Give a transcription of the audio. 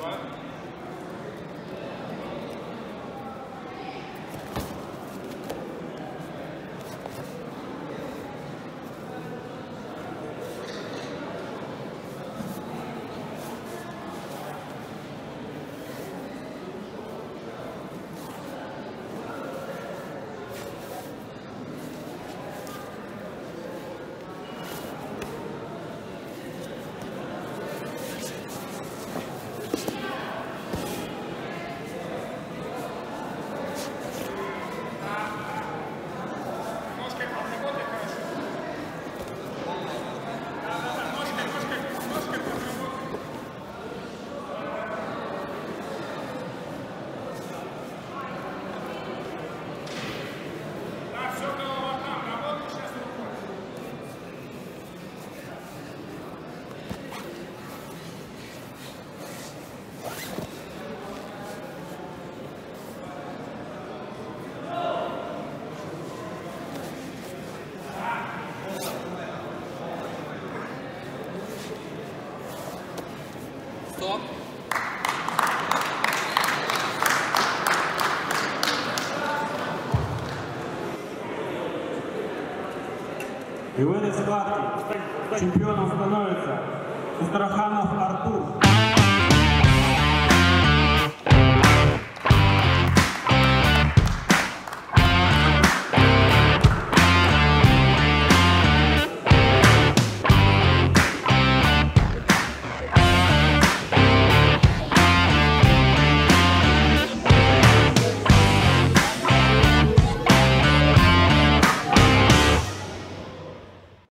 Vamos. 100. этой из Чемпионом становится Астараханов Артур.